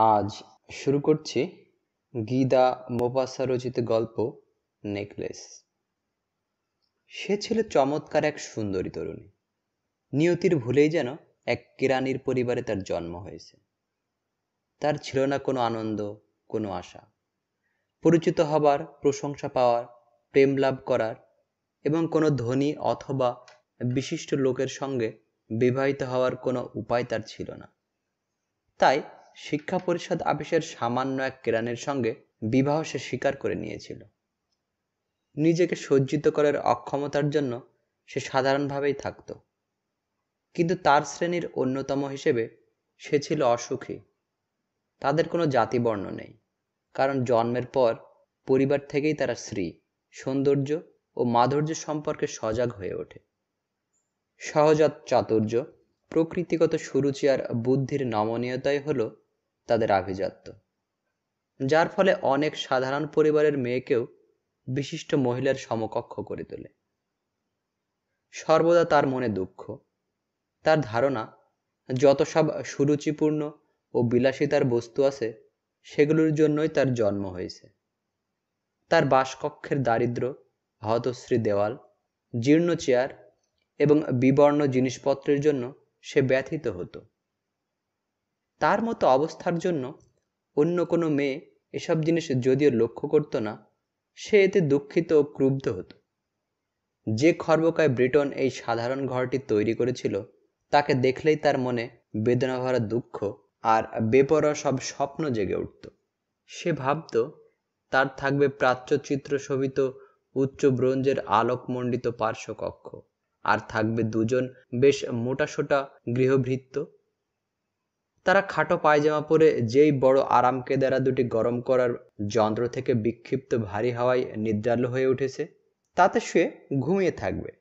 আজ শুরু করছি গীদা মোপাসা রচিত গল্প, নেকলেস। সে ছিল চমৎকার এক সুন্দরী তরুণী। নিয়তির ভুলেই যেন এক কেরানির পরিবারে তার জন্ম হয়েছে। তার ছিল না কোনো আনন্দ, কোনো আশা। পরিচিত হবার, প্রশংসা পাওয়ার, প্রেম লাভ করার এবং কোনো ধনী অথবা বিশিষ্ট লোকের সঙ্গে বিবাহিত হওয়ার কোনো উপায় তার ছিল না। তাই শিক্ষা পরিষদ আপিসের সামান্য এক কেরানের সঙ্গে বিবাহ সে স্বীকার করে নিয়েছিল। নিজেকে সজ্জিত করার অক্ষমতার জন্য সে সাধারণভাবেই থাকত। কিন্তু তার শ্রেণির অন্যতম হিসেবে সে ছিল অসুখী। তাদের কোনো জাতিবর্ণ নেই, কারণ জন্মের পর পরিবার থেকেই তারা শ্রী সৌন্দর্য ও মাধুর্য সম্পর্কে সজাগ হয়ে ওঠে। সহজাত চাতুর্য, প্রকৃতিগত সুরুচি আর বুদ্ধির নমনীয়তাই হলো তাদের আভিজাত্য। যার ফলে অনেক সাধারণ পরিবারের মেয়েকেও বিশিষ্ট মহিলার সমকক্ষ করে তোলে। সর্বদা তার মনে দুঃখ। তার ধারণা, যত সব সুরুচিপূর্ণ ও বিলাসিতার বস্তু আছে, সেগুলোর জন্যই তার জন্ম হয়েছে। তার বাসকক্ষের দারিদ্র, হতশ্রী দেওয়াল, জীর্ণ চেয়ার এবং বিবর্ণ জিনিসপত্রের জন্য সে ব্যথিত হতো। তার মতো অবস্থার জন্য অন্য কোনো মেয়ে এসব জিনিস যদিও লক্ষ্য করত না, সে এতে দুঃখিত ও ক্রুব্ধ হতো। যে খর্বকায় ব্রিটন এই সাধারণ ঘরটি তৈরি করেছিল, তাকে দেখলেই তার মনে বেদনা ভরা দুঃখ আর বেপরোয়া সব স্বপ্ন জেগে উঠত। সে ভাবত, তার থাকবে প্রাচ্যচিত্র শোভিত উচ্চ ব্রোঞ্জের আলোকমণ্ডিত পার্শ্বকক্ষ, আর থাকবে দুজন বেশ মোটাসোটা গৃহভৃত্ত তারা খাটো পায়জামা পরে যেই বড় আরাম কেদারা দুটি গরম করার যন্ত্র থেকে বিক্ষিপ্ত ভারী হাওয়ায় নিদ্রালু হয়ে উঠেছে, তাতে শুয়ে ঘুমিয়ে থাকবে।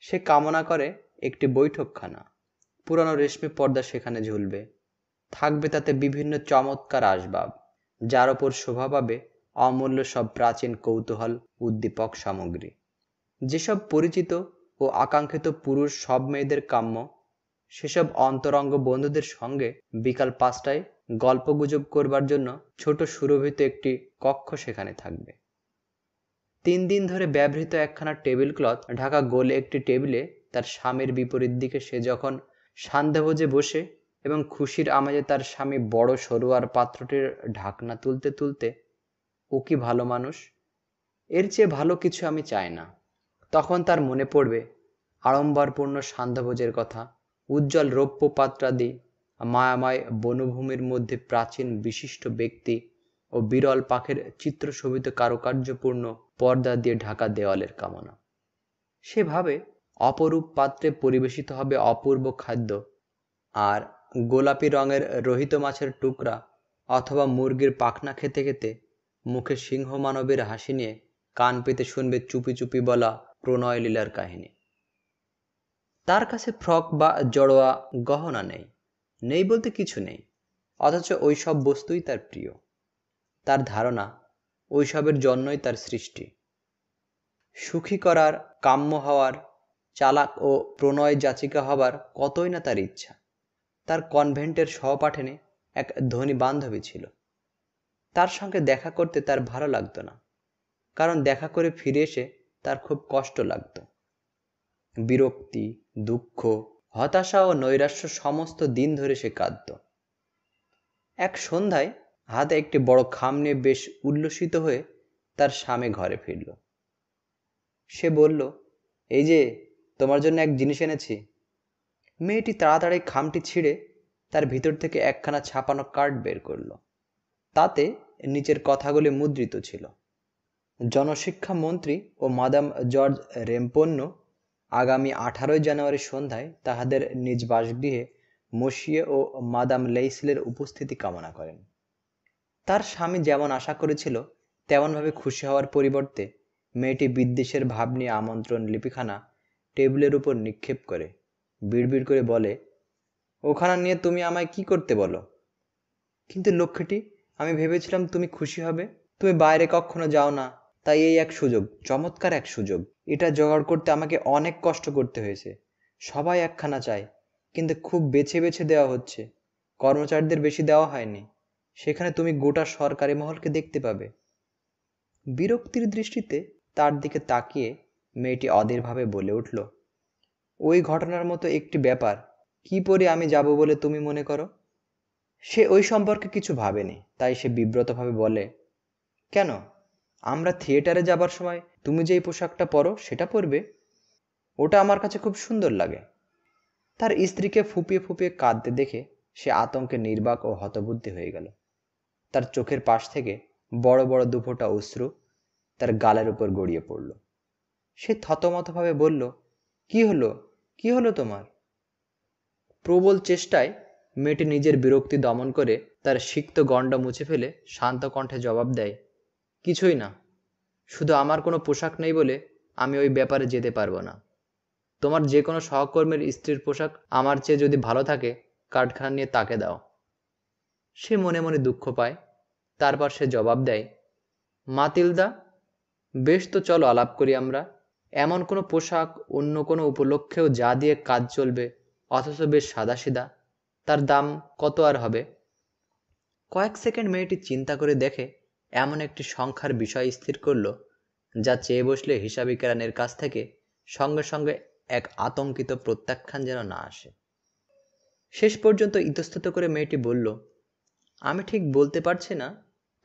সে কামনা করে একটি বৈঠকখানা। পুরানো রেশমি পর্দা সেখানে ঝুলবে। থাকবে তাতে বিভিন্ন চমৎকার আসবাব, যার ওপর শোভা পাবে অমূল্য সব প্রাচীন কৌতূহল, উদ্দীপক সামগ্রী। যেসব পরিচিত ও আকাঙ্ক্ষিত পুরুষ সব মেয়েদের কাম্য সেসব অন্তরঙ্গ বন্ধুদের সঙ্গে বিকাল পাঁচটায় গল্পগুজব করবার জন্য ছোট সুরভিত একটি কক্ষ সেখানে থাকবে। তিন দিন ধরে ব্যবহৃত একখানা টেবিল ক্লথ ঢাকা গোলে একটি টেবিলে তার স্বামীর বিপরীত দিকে সে যখন সান্ধ্যভোজে বসে এবং খুশির আমাজে তার স্বামী বড় সরুয়ার পাত্রটির ঢাকনা তুলতে তুলতে, ও কি ভালো মানুষ? এর চেয়ে ভালো কিছু আমি চাই না। তখন তার মনে পড়বে আড়ম্বরপূর্ণ সান্ধ্যভোজের কথা। উজ্জ্বল রৌপ্য পাত্রাদি মায়াময় বনভূমির মধ্যে প্রাচীন বিশিষ্ট ব্যক্তি ও বিরল পাখের চিত্রশোভিত কারুকার্যপূর্ণ পর্দা দিয়ে ঢাকা দেওয়ালের কামনা। সেভাবে অপরূপ পাত্রে পরিবেশিত হবে অপূর্ব খাদ্য আর গোলাপি রঙের রহিত মাছের টুকরা অথবা মুরগির পাখনা খেতে খেতে মুখে সিংহ মানবের হাসি নিয়ে কান পেতে শুনবে চুপি চুপি বলা প্রণয় লীলার কাহিনী। তার কাছে ফ্রক বা জড়োয়া, গহনা নেই নেই বলতে কিছু নেই, অথচ ওই সব বস্তুই তার প্রিয়। তার ধারণা, ওইসবের জন্যই তার সৃষ্টি। সুখী করার, কাম্য হওয়ার, চালাক ও প্রণয় যাচিকা হবার কতই না তার ইচ্ছা। তার কনভেন্টের সহপাঠেনে এক ধনী বান্ধবী ছিল। তার সঙ্গে দেখা করতে তার ভালো লাগতো না, কারণ দেখা করে ফিরে এসে তার খুব কষ্ট লাগত। বিরক্তি, দুঃখ, হতাশা ও নৈরাশ্য সমস্ত দিন ধরে সে কাঁদত। এক সন্ধ্যায় হাতে একটি বড় খাম নিয়ে বেশ উল্লসিত হয়ে তার স্বামী ঘরে ফিরল। সে বলল, এই যে, তোমার জন্য এক জিনিস এনেছি। মেয়েটি তাড়াতাড়ি খামটি ছিঁড়ে তার ভিতর থেকে একখানা ছাপানো কার্ড বের করল। তাতে নিচের কথাগুলি মুদ্রিত ছিল। জনশিক্ষা মন্ত্রী ও মাদাম জর্জ রেম্পন্য আগামী আঠারোই জানুয়ারি সন্ধ্যায় তাহাদের নিজ বাসগৃহে মসিয়ে ও মাদাম লেইসলের উপস্থিতি কামনা করেন। তার স্বামী যেমন আশা করেছিল, তেমনভাবে খুশি হওয়ার পরিবর্তে মেয়েটি বিদ্বেষের ভাব নিয়ে আমন্ত্রণ লিপিখানা টেবিলের উপর নিক্ষেপ করে, বিড়বিড় করে বলে, ওখানা নিয়ে তুমি আমায় কি করতে বলো? কিন্তু লক্ষ্যটি আমি ভেবেছিলাম তুমি খুশি হবে। তুমি বাইরে কখনো যাও না, তাই এই এক সুযোগ, চমৎকার এক সুযোগ। এটা জোগাড় করতে আমাকে অনেক কষ্ট করতে হয়েছে। সবাই একখানা চায়, কিন্তু খুব বেছে বেছে দেওয়া হচ্ছে। কর্মচারীদের বেশি দেওয়া হয়নি। সেখানে তুমি গোটা সরকারি মহলকে দেখতে পাবে। বিরক্তির দৃষ্টিতে তার দিকে তাকিয়ে মেয়েটি অধীরভাবে বলে উঠল, ওই ঘটনার মতো একটি ব্যাপার, কি পরে আমি যাব বলে তুমি মনে করো? সে ওই সম্পর্কে কিছু ভাবেনি, তাই সে বিব্রতভাবে বলে, কেন? আমরা থিয়েটারে যাবার সময় তুমি যেই পোশাকটা পরো সেটা পরবে। ওটা আমার কাছে খুব সুন্দর লাগে। তার স্ত্রীকে ফুপিয়ে ফুপিয়ে কাঁদতে দেখে সে আতঙ্কে নির্বাক ও হতবুদ্ধি হয়ে গেল। তার চোখের পাশ থেকে বড় বড় দুফোটা অশ্রু তার গালের উপর গড়িয়ে পড়ল। সে থতমতভাবে বলল, কি হলো? কি হলো তোমার? প্রবল চেষ্টায় মেয়েটি নিজের বিরক্তি দমন করে তার সিক্ত গণ্ড মুছে ফেলে শান্ত কণ্ঠে জবাব দেয় কিছুই না। শুধু আমার কোনো পোশাক নেই বলে আমি ওই ব্যাপারে যেতে পারব না। তোমার যে কোনো সহকর্মীর স্ত্রীর পোশাক আমার চেয়ে যদি ভালো থাকে, কাঠখানা নিয়ে তাকে দাও। সে মনে মনে দুঃখ পায়, তারপর সে জবাব দেয়, মাতিলদা, বেশ তো চলো আলাপ করি আমরা। এমন কোনো পোশাক অন্য কোনো উপলক্ষেও যা দিয়ে কাজ চলবে, অথচ বেশ সাদাসিধা, তার দাম কত আর হবে? কয়েক সেকেন্ড মেয়েটি চিন্তা করে দেখে এমন একটি সংখ্যার বিষয় স্থির করল, যা চেয়ে বসলে হিসাবি কেরানের কাছ থেকে সঙ্গে সঙ্গে এক আতঙ্কিত প্রত্যাখ্যান যেন না আসে। শেষ পর্যন্ত ইতস্তত করে মেয়েটি বলল, আমি ঠিক বলতে পারছি না,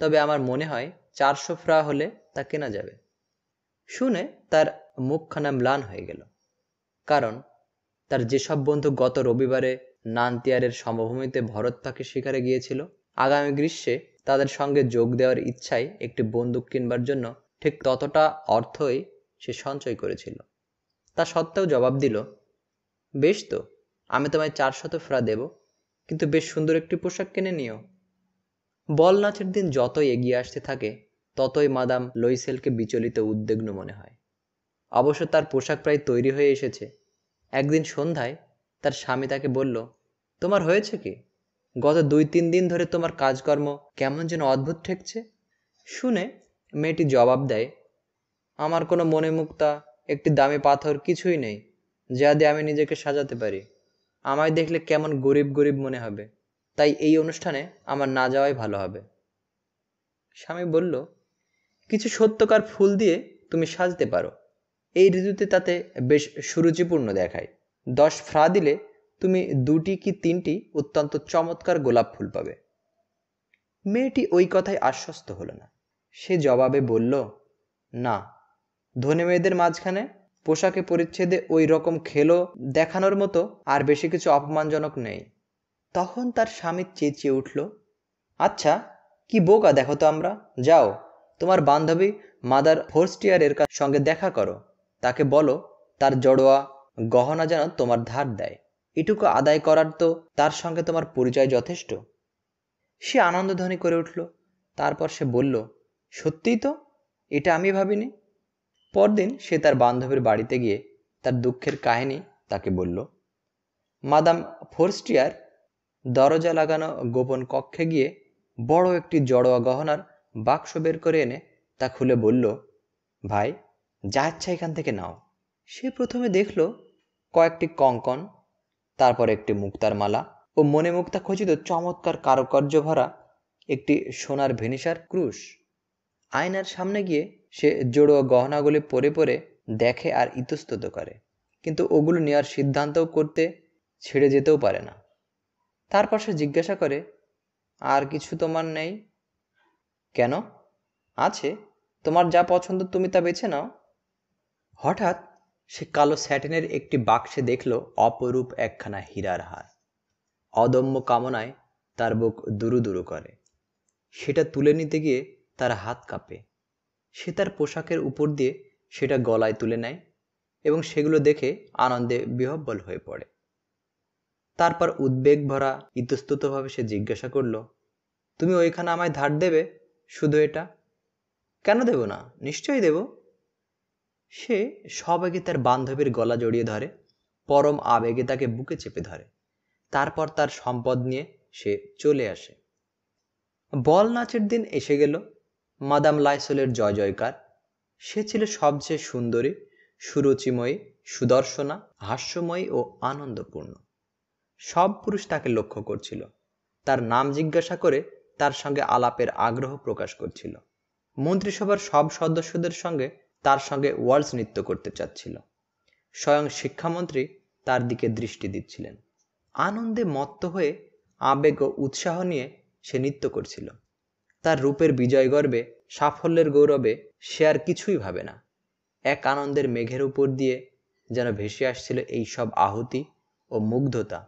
তবে আমার মনে হয় চারশো ফ্রা হলে তা কেনা যাবে। শুনে তার মুখখানা ম্লান হয়ে গেল, কারণ তার যেসব বন্ধু গত রবিবারে নানতিয়ারের সমভূমিতে ভরত পাখি শিকারে গিয়েছিল, আগামী গ্রীষ্মে তাদের সঙ্গে যোগ দেওয়ার ইচ্ছায় একটি বন্দুক কিনবার জন্য ঠিক ততটা অর্থই সে সঞ্চয় করেছিল। তা সত্ত্বেও জবাব দিল, বেশ তো, আমি তোমায় চারশত ফ্রা দেব, কিন্তু বেশ সুন্দর একটি পোশাক কিনে নিও। বল নাচের দিন যতই এগিয়ে আসতে থাকে, ততই মাদাম লইসেলকে বিচলিত উদ্বিগ্ন মনে হয়। অবশ্য তার পোশাক প্রায় তৈরি হয়ে এসেছে। একদিন সন্ধ্যায় তার স্বামী তাকে বলল, তোমার হয়েছে কি? গত দুই তিন দিন ধরে তোমার কাজকর্ম কেমন যেন অদ্ভুত ঠেকছে। শুনে মেয়েটি জবাব দেয়, আমার কোনো মনে মুক্তা একটি দামি পাথর কিছুই নেই, যা দিয়ে আমি নিজেকে সাজাতে পারি। আমায় দেখলে কেমন গরিব গরিব মনে হবে। তাই এই অনুষ্ঠানে আমার না যাওয়াই ভালো হবে। স্বামী বলল, কিছু সত্যকার ফুল দিয়ে তুমি সাজতে পারো। এই ঋতুতে তাতে বেশ সুরুচিপূর্ণ দেখায়। দশ ফ্রা দিলে তুমি দুটি কি তিনটি অত্যন্ত চমৎকার গোলাপ ফুল পাবে? মেয়েটি ওই কথায় আশ্বস্ত হলো না। সে জবাবে বলল, না। ধনে মেয়েদের মাঝখানে পোশাকে পরিচ্ছেদে ওই রকম খেলো দেখানোর মতো আর বেশি কিছু অপমানজনক নেই। তখন তার স্বামী চেঁচিয়ে উঠল আচ্ছা কি বোকা দেখো তো আমরা। যাও, তোমার বান্ধবী মাদার ফোর্স্টিয়ারের সঙ্গে দেখা করো। তাকে বলো, তার জড়োয়া গহনা যেন তোমার ধার দেয়। এটুকু আদায় করার তো তার সঙ্গে তোমার পরিচয় যথেষ্ট। সে আনন্দধ্বনি করে উঠল, তারপর সে বলল, সত্যিই তো? এটা আমি ভাবিনি? পরদিন সে তার বান্ধবীর বাড়িতে গিয়ে তার দুঃখের কাহিনী তাকে বলল, মাদাম ফোর্স্টিয়ার, দরজা লাগানো গোপন কক্ষে গিয়ে বড় একটি জড়োয়া গহনার বাক্স বের করে এনে তা খুলে বলল, ভাই, যা ইচ্ছা এখান থেকে নাও। সে প্রথমে দেখল কয়েকটি কঙ্কন তারপর একটি মুক্তার মালা ও মনে মুক্তা খচিত চমৎকার কারুকার্য ভরা একটি সোনার ভেনিসার ক্রুশ। আয়নার সামনে গিয়ে সে জড়োয়া গহনাগুলি পরে পরে দেখে আর ইতস্তত করে। কিন্তু ওগুলো নেওয়ার সিদ্ধান্তও করতে, ছেড়ে যেতেও পারে না। তারপর সে জিজ্ঞাসা করে, আর কিছু তোমার নেই? কেন? আছে। তোমার যা পছন্দ তুমি তা বেছে নাও। হঠাৎ সে কালো স্যাটিনের একটি বাক্সে দেখল অপরূপ একখানা হীরার হার। অদম্য কামনায় তার বুক দুরু দুরু করে। সেটা তুলে নিতে গিয়ে তার হাত কাঁপে। সে তার পোশাকের উপর দিয়ে সেটা গলায় তুলে নেয় এবং সেগুলো দেখে আনন্দে বিহব্বল হয়ে পড়ে। তারপর উদ্বেগ ভরা, ইতস্ততভাবে সে জিজ্ঞাসা করল, তুমি ওইখানে আমায় ধার দেবে? শুধু এটা? কেন দেব না? নিশ্চয়ই দেব। সে সবেগে তার বান্ধবীর গলা জড়িয়ে ধরে, পরম আবেগে তাকে বুকে চেপে ধরে। তারপর তার সম্পদ নিয়ে সে চলে আসে। বল নাচের দিন এসে গেল। মাদাম লাইসলের জয় জয়কার। সে ছিল সবচেয়ে সুন্দরী, সুরুচিময়ী, সুদর্শনা, হাস্যময়ী ও আনন্দপূর্ণ। সব পুরুষ তাকে লক্ষ্য করছিল। তার নাম জিজ্ঞাসা করে তার সঙ্গে আলাপের আগ্রহ প্রকাশ করছিল। মন্ত্রিসভার সব সদস্যদের সঙ্গে তার সঙ্গে ওয়ার্লস নৃত্য করতে চাচ্ছিল। স্বয়ং শিক্ষামন্ত্রী তার দিকে দৃষ্টি দিচ্ছিলেন। আনন্দে মত্ত হয়ে আবেগ ও উৎসাহ নিয়ে সে নৃত্য করছিল। তার রূপের বিজয় গর্বে, সাফল্যের গৌরবে সে আর কিছুই ভাবে না। এক আনন্দের মেঘের উপর দিয়ে যেন ভেসে আসছিল এই সব আহুতি ও মুগ্ধতা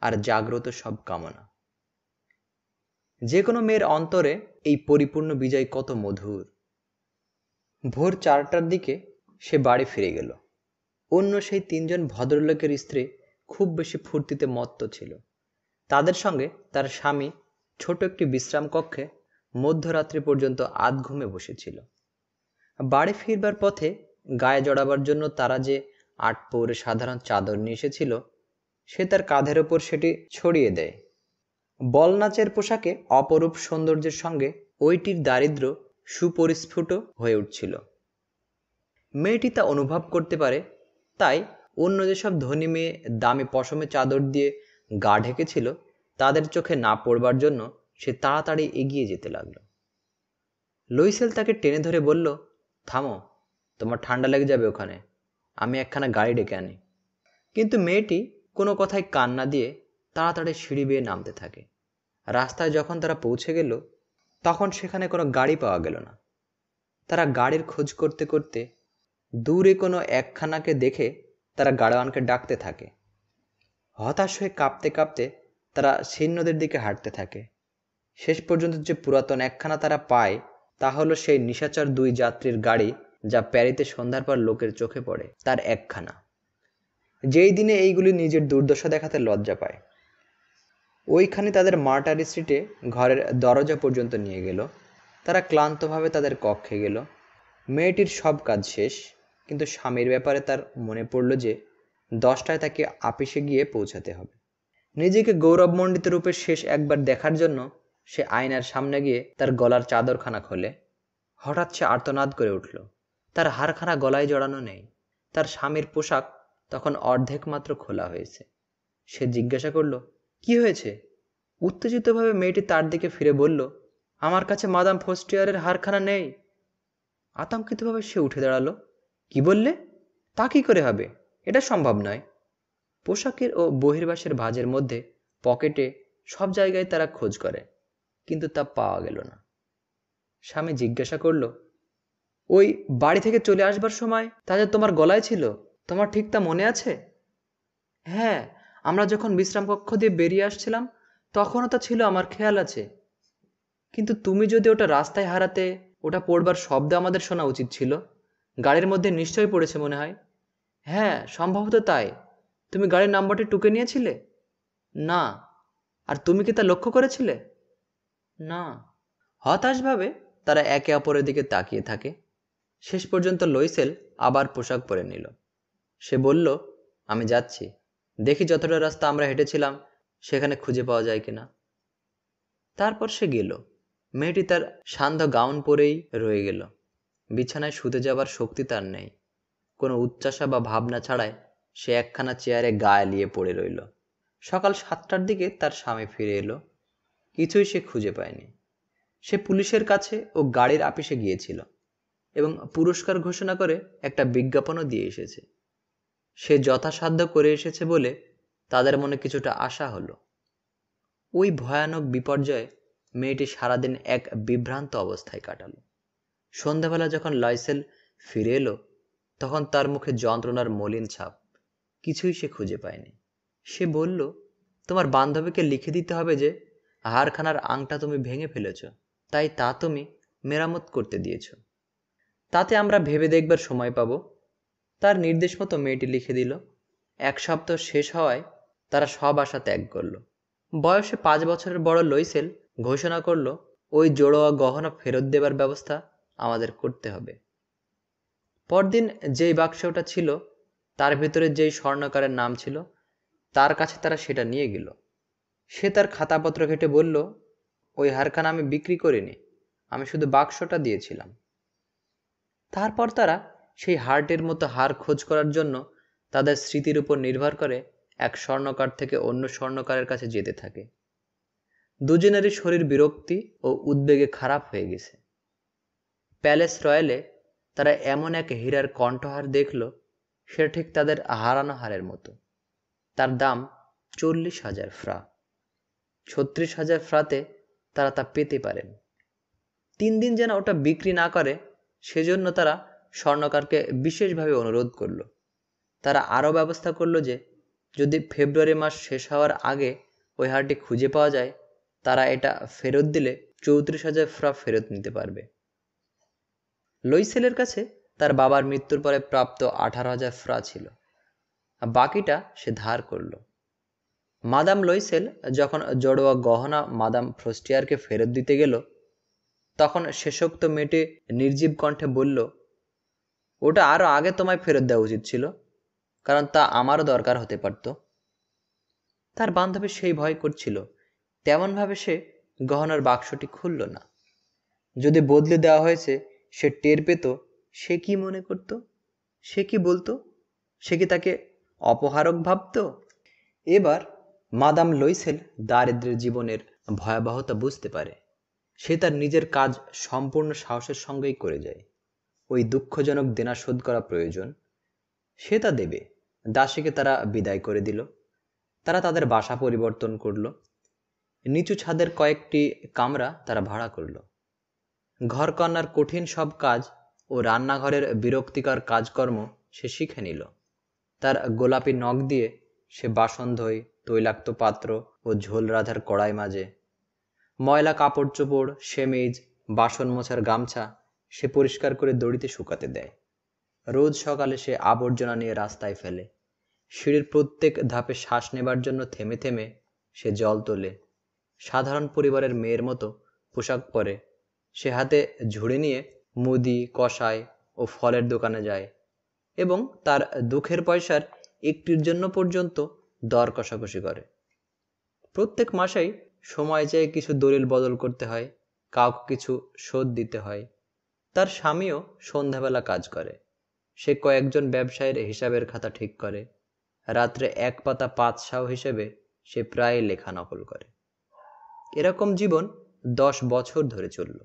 আর জাগ্রত সব কামনা। যে কোনো মেয়ের অন্তরে এই পরিপূর্ণ বিজয় কত মধুর। ভোর চারটার দিকে সে বাড়ি ফিরে গেল। অন্য সেই তিনজন ভদ্রলোকের স্ত্রী খুব বেশি ফুর্তিতে মত্ত ছিল। তাদের সঙ্গে তার স্বামী ছোট একটি বিশ্রাম কক্ষে মধ্যরাত্রি পর্যন্ত আধ ঘুমে বসেছিল। বাড়ি ফিরবার পথে গায়ে জড়াবার জন্য তারা যে আট পৌরে সাধারণ চাদর নিয়ে এসেছিল, সে তার কাঁধের ওপর সেটি ছড়িয়ে দেয়। বল নাচের পোশাকে অপরূপ সৌন্দর্যের সঙ্গে ওইটির দারিদ্র সুপরিস্ফুট হয়ে উঠছিল। মেয়েটি তা অনুভব করতে পারে, তাই অন্য যেসব ধনী মেয়ে দামি পশমে চাদর দিয়ে গা ঢেকেছিল, তাদের চোখে না পড়বার জন্য সে তাড়াতাড়ি এগিয়ে যেতে লাগল। লইসেল তাকে টেনে ধরে বলল, থামো, তোমার ঠান্ডা লেগে যাবে ওখানে, আমি একখানা গাড়ি ডেকে আনি। কিন্তু মেয়েটি কোনো কথায় কান না দিয়ে তাড়াতাড়ি সিঁড়ি বেয়ে নামতে থাকে। রাস্তায় যখন তারা পৌঁছে গেল তখন সেখানে কোনো গাড়ি পাওয়া গেল না। তারা গাড়ির খোঁজ করতে করতে দূরে কোনো একখানাকে দেখে তারা গাড়োয়ানকে ডাকতে থাকে। হতাশ হয়ে কাঁপতে কাঁপতে তারা সৈন্যদের দিকে হাঁটতে থাকে। শেষ পর্যন্ত যে পুরাতন একখানা তারা পায়, তা হলো সেই নিশাচর দুই যাত্রীর গাড়ি যা প্যারিতে সন্ধ্যার পর লোকের চোখে পড়ে, তার একখানা। যেই দিনে এইগুলি নিজের দুর্দশা দেখাতে লজ্জা পায় ওইখানে তাদের মার্টার স্ট্রিটে ঘরের দরজা পর্যন্ত নিয়ে গেল। তারা ক্লান্তভাবে তাদের কক্ষে গেল। মেয়েটির সব কাজ শেষ, কিন্তু স্বামীর ব্যাপারে তার মনে পড়ল যে দশটায় তাকে আপিসে গিয়ে পৌঁছাতে হবে। নিজেকে গৌরবমণ্ডিত রূপে শেষ একবার দেখার জন্য সে আয়নার সামনে গিয়ে তার গলার চাদরখানা খোলে। হঠাৎ সে আর্তনাদ করে উঠল। তার হারখানা গলায় জড়ানো নেই। তার স্বামীর পোশাক তখন অর্ধেক মাত্র খোলা হয়েছে। সে জিজ্ঞাসা করল কি হয়েছে? উত্তেজিতভাবে মেয়েটি তার দিকে ফিরে বলল, আমার কাছে মাদাম ফোস্টিয়ারের হারখানা নেই। আতঙ্কিতভাবে সে উঠে দাঁড়াল। কি বললে? তা কি করে হবে? এটা সম্ভব নয়। পোশাকের ও বহির্বাসের ভাজের মধ্যে পকেটে সব জায়গায় তারা খোঁজ করে, কিন্তু তা পাওয়া গেল না। স্বামী জিজ্ঞাসা করল, ওই বাড়ি থেকে চলে আসবার সময় তা যে তোমার গলায় ছিল? তোমার ঠিক তা মনে আছে? হ্যাঁ আমরা যখন বিশ্রাম কক্ষ দিয়ে বেরিয়ে আসছিলাম, তখনও তা ছিল আমার খেয়াল আছে। কিন্তু তুমি যদি ওটা রাস্তায় হারাতে, ওটা পড়বার শব্দ আমাদের শোনা উচিত ছিল। গাড়ির মধ্যে নিশ্চয়ই পড়েছে মনে হয়। হ্যাঁ সম্ভবত তাই। তুমি গাড়ির নাম্বারটি টুকে নিয়েছিলে? না। আর তুমি কি তা লক্ষ্য করেছিলে? না। হতাশভাবে তারা একে অপরের দিকে তাকিয়ে থাকে। শেষ পর্যন্ত লইসেল আবার পোশাক পরে নিল। সে বলল, আমি যাচ্ছি। দেখি যতটা রাস্তা আমরা হেঁটেছিলাম, সেখানে খুঁজে পাওয়া যায় কিনা। তারপর সে গেল। মেয়েটি তার সান্ধ্য গাউন পরেই রয়ে গেল। বিছানায় শুতে যাবার শক্তি তার নেই। কোনো উচ্চাসা বা ভাবনা ছাড়াই সে একখানা চেয়ারে গা এলিয়ে পড়ে রইল। সকাল সাতটার দিকে তার স্বামী ফিরে এলো। কিছুই সে খুঁজে পায়নি। সে পুলিশের কাছে ও গাড়ির আপিসে গিয়েছিল এবং পুরস্কার ঘোষণা করে একটা বিজ্ঞাপনও দিয়ে এসেছে। সে যথাসাধ্য করে এসেছে বলে তাদের মনে কিছুটা আশা হলো। ওই ভয়ানক বিপর্যয়ে মেয়েটি সারাদিন এক বিভ্রান্ত অবস্থায় কাটালো। সন্ধ্যাবেলা যখন লাইসেল ফিরে এলো, তখন তার মুখে যন্ত্রণার মলিন ছাপ কিছুই সে খুঁজে পায়নি। সে বলল, তোমার বান্ধবীকে লিখে দিতে হবে যে হারখানার আংটা তুমি ভেঙে ফেলেছ, তাই তা তুমি মেরামত করতে দিয়েছ। তাতে আমরা ভেবে দেখবার সময় পাব তার নির্দেশ মতো মেয়েটি লিখে দিল। এক সপ্তাহ শেষ হওয়ায় তারা সব আশা ত্যাগ করল। বয়সে পাঁচ বছরের বড় লইসেল ঘোষণা করল, ওই জোড়োয়া গহনা ফেরত দেবার ব্যবস্থা আমাদের করতে হবে। পরদিন যেই বাক্সটা ছিল, তার ভেতরে যেই স্বর্ণকারের নাম ছিল, তার কাছে তারা সেটা নিয়ে গেল। সে তার খাতাপত্র ঘেটে বলল, ওই হারখানা আমি বিক্রি করিনি, আমি শুধু বাক্সটা দিয়েছিলাম। তারপর তারা সেই হার্টের মতো হার খোঁজ করার জন্য তাদের স্মৃতির উপর নির্ভর করে এক স্বর্ণকার থেকে অন্য স্বর্ণকারের কাছে যেতে থাকে। দুজনেরই শরীর বিরক্তি ও উদ্বেগে খারাপ হয়ে গেছে। প্যালেস রয়্যালে তারা এমন এক হীরার কণ্ঠহার দেখল সেটা ঠিক তাদের হারানো হারের মতো। তার দাম চল্লিশ হাজার ফ্রা। ছত্রিশ হাজার ফ্রাতে তারা তা পেতে পারেন। তিন দিন যেন ওটা বিক্রি না করে, সেজন্য তারা স্বর্ণকারকে বিশেষভাবে অনুরোধ করল। তারা আরও ব্যবস্থা করল যে, যদি ফেব্রুয়ারি মাস শেষ হওয়ার আগে ওই হারটি খুঁজে পাওয়া যায়, তারা এটা ফেরত দিলে চৌত্রিশ হাজার ফ্রা ফেরত নিতে পারবে। লইসেলের কাছে তার বাবার মৃত্যুর পরে প্রাপ্ত আঠারো হাজার ফ্রা ছিল। বাকিটা সে ধার করল। মাদাম লইসেল যখন জড়োয়া গহনা মাদাম ফ্রস্টিয়ারকে ফেরত দিতে গেল, তখন শেষোক্ত মেয়েটি নির্জীব কণ্ঠে বলল ওটা আরও আগে তোমায় ফেরত দেওয়া উচিত ছিল, কারণ তা আমারও দরকার হতে পারত। তার বান্ধবী সেই ভয় করছিল, তেমনভাবে সে গহনার বাক্সটি খুলল না। যদি বদলে দেওয়া হয়েছে, সে টের পেত, সে কি মনে করত? সে কি বলতো? সে কি তাকে অপহারক ভাবত? এবার মাদাম লইসেল দারিদ্রের জীবনের ভয়াবহতা বুঝতে পারে। সে তার নিজের কাজ সম্পূর্ণ সাহসের সঙ্গেই করে যায়। ওই দুঃখজনক দেনা শোধ করা প্রয়োজন, সে তা দেবে। দাসীকে তারা বিদায় করে দিল। তারা তাদের বাসা পরিবর্তন করল। নিচু ছাদের কয়েকটি কামরা তারা ভাড়া করল। ঘরকন্যার কঠিন সব কাজ ও রান্নাঘরের বিরক্তিকর কাজকর্ম সে শিখে নিল। তার গোলাপি নখ দিয়ে সে বাসন ধোয়, তৈলাক্ত পাত্র ও ঝোল রাধার কড়াই মাঝে। ময়লা কাপড় চোপড় সেমেজ, বাসন মোছার গামছা সে পরিষ্কার করে দড়িতে শুকাতে দেয়। রোজ সকালে সে আবর্জনা নিয়ে রাস্তায় ফেলে। সিঁড়ির প্রত্যেক ধাপে শ্বাস নেবার জন্য থেমে থেমে সে জল তোলে। সাধারণ পরিবারের মেয়ের মতো পোশাক পরে। সে হাতে ঝুড়ি নিয়ে মুদি কষায় ও ফলের দোকানে যায় এবং তার দুঃখের পয়সার একটির জন্য পর্যন্ত দর কষাকষি করে। প্রত্যেক মাসেই সময় চেয়ে কিছু দলিল বদল করতে হয়, কাউকে কিছু শোধ দিতে হয়। তার স্বামীও সন্ধ্যাবেলা কাজ করে। সে কয়েকজন ব্যবসায়ীর হিসাবের খাতা ঠিক করে। রাত্রে এক পাতা পাঁচ সাও হিসেবে সে প্রায় লেখা নকল করে। এরকম জীবন দশ বছর ধরে চলল।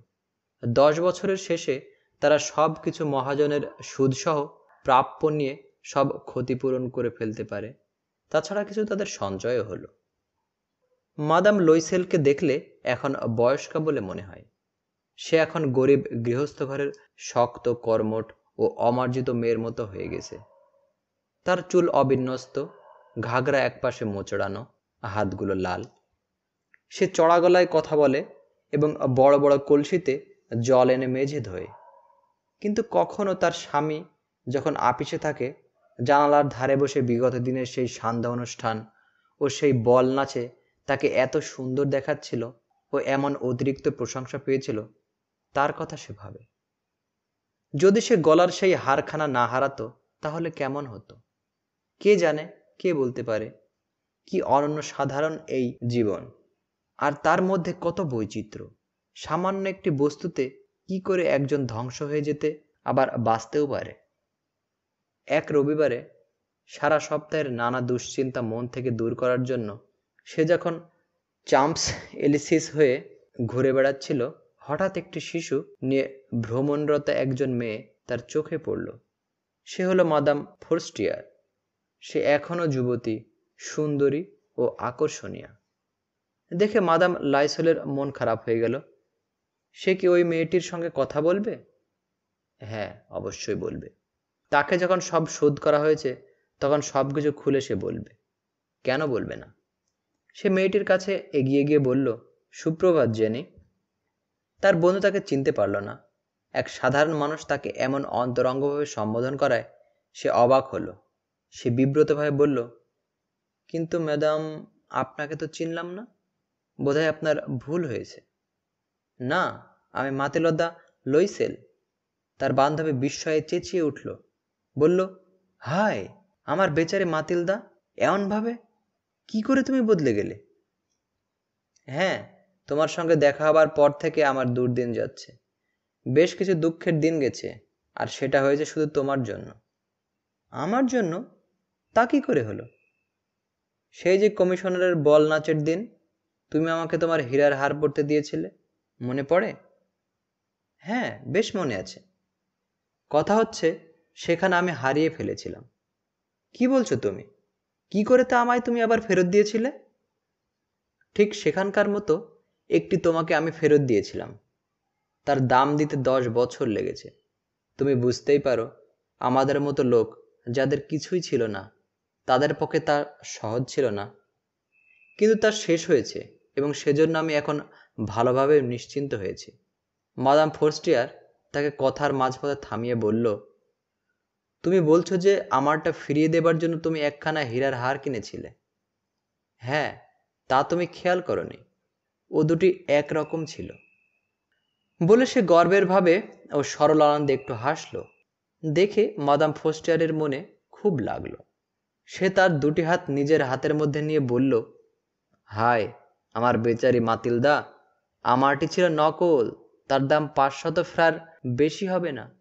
দশ বছরের শেষে তারা সব কিছু মহাজনের সুদসহ প্রাপ্য নিয়ে সব ক্ষতিপূরণ করে ফেলতে পারে। তাছাড়া কিছু তাদের সঞ্চয়ও হলো। মাদাম লইসেলকে দেখলে এখন বয়স্কা বলে মনে হয়। সে এখন গরিব গৃহস্থ ঘরের শক্ত কর্মট ও অমার্জিত মেয়ের মতো হয়ে গেছে। তার চুল অবিন্যস্ত, ঘাগরা একপাশে মোচড়ানো, হাতগুলো লাল। সে চড়া গলায় কথা বলে এবং বড় বড় কলসিতে জল এনে মেঝে ধোয়। কিন্তু কখনো তার স্বামী যখন আপিসে থাকে, জানালার ধারে বসে বিগত দিনের সেই সান্ধ্যা অনুষ্ঠান ও সেই বল নাচে তাকে এত সুন্দর দেখাচ্ছিল ও এমন অতিরিক্ত প্রশংসা পেয়েছিল তার কথা সে ভাবে। যদি সে গলার সেই হারখানা না হারাতো, তাহলে কেমন হতো? কে জানে, কে বলতে পারে? কি অনন্য সাধারণ এই জীবন? আর তার মধ্যে কত বৈচিত্র্য? সামান্য একটি বস্তুতে কি করে একজন ধ্বংস হয়ে যেতে, আবার বাঁচতেও পারে? এক রবিবারে, সারা সপ্তাহের নানা দুশ্চিন্তা মন থেকে দূর করার জন্য, সে যখন চাম্পস এলিসিস হয়ে ঘুরে বেড়াচ্ছিল হঠাৎ একটি শিশু নিয়ে ভ্রমণরত একজন মেয়ে তার চোখে পড়ল। সে হলো মাদাম ফোরস্টিয়ার। সে এখনও যুবতী, সুন্দরী ও আকর্ষণীয়। দেখে মাদাম লাইসলের মন খারাপ হয়ে গেল। সে কি ওই মেয়েটির সঙ্গে কথা বলবে? হ্যাঁ অবশ্যই বলবে। তাকে যখন সব শোধ করা হয়েছে, তখন সব কিছু খুলে সে বলবে। কেন বলবে না? সে মেয়েটির কাছে এগিয়ে গিয়ে বলল, সুপ্রভাত, জেনি। তার বন্ধু তাকে চিনতে পারল না। এক সাধারণ মানুষ তাকে এমন অন্তরঙ্গভাবে সম্বোধন করায় সে অবাক হলো। সে বিব্রতভাবে বলল, কিন্তু ম্যাডাম, আপনাকে তো চিনলাম না। বোধহয় আপনার ভুল হয়েছে। না, আমি মাতিলদা লইসেল। তার বান্ধবী বিস্ময়ে চেঁচিয়ে উঠল। বলল হায় আমার বেচারে মাতিলদা এমনভাবে? কি করে তুমি বদলে গেলে? হ্যাঁ তোমার সঙ্গে দেখা হবার পর থেকে আমার দুর্দিন যাচ্ছে। বেশ কিছু দুঃখের দিন গেছে, আর সেটা হয়েছে শুধু তোমার জন্য। আমার জন্য? তা কি করে হলো? সেই যে কমিশনারের বল নাচের দিন, তুমি আমাকে তোমার হীরার হার পড়তে দিয়েছিলে, মনে পড়ে? হ্যাঁ বেশ মনে আছে। কথা হচ্ছে, সেখানে আমি হারিয়ে ফেলেছিলাম। কি বলছো তুমি? কি করে তা আমায় তুমি আবার ফেরত দিয়েছিলে? ঠিক সেখানকার মতো একটি তোমাকে আমি ফেরত দিয়েছিলাম। তার দাম দিতে দশ বছর লেগেছে। তুমি বুঝতেই পারো, আমাদের মতো লোক যাদের কিছুই ছিল না, তাদের পক্ষে তা সহজ ছিল না। কিন্তু তার শেষ হয়েছে এবং সেজন্য আমি এখন ভালোভাবে নিশ্চিন্ত হয়েছি। মাদাম ফোর্স্টিয়ার তাকে কথার মাঝপথে থামিয়ে বলল, তুমি বলছো যে আমারটা ফিরিয়ে দেবার জন্য তুমি একখানা হীরার হার কিনেছিলে। হ্যাঁ তা তুমি খেয়াল করনি। ও দুটি একরকম ছিল। বলে সে গর্বের ভাবে ও সরল আনন্দে একটু হাসল। দেখে মাদাম ফোস্টিয়ারের মনে খুব লাগল। সে তার দুটি হাত নিজের হাতের মধ্যে নিয়ে বলল, হায়, আমার বেচারি মাতিলদা, আমারটি ছিল নকল, তার দাম পাঁচশত ফ্রার বেশি হবে না।